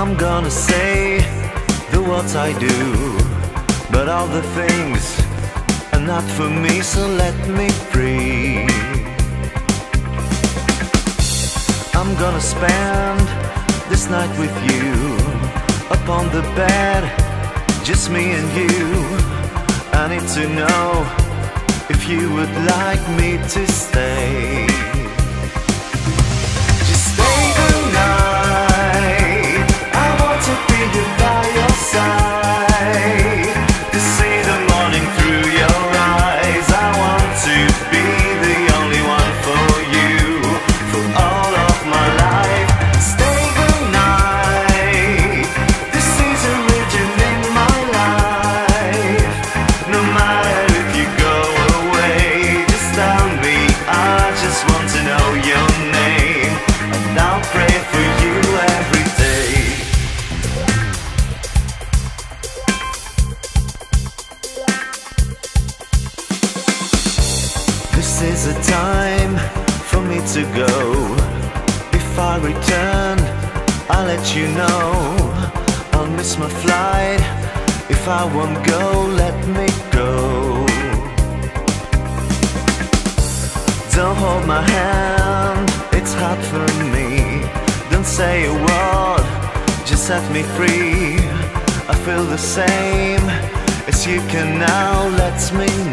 I'm gonna say the words I do, but all the things are not for me, so let me free. I'm gonna spend this night with you upon the bed, just me and you. I need to know if you would like me to stay. This is a time for me to go. If I return, I'll let you know. I'll miss my flight. If I won't go, let me go. Don't hold my hand, it's hard for me. Don't say a word, just set me free. I feel the same as you can now, let me